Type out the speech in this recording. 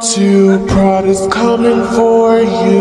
to Prada's coming for you.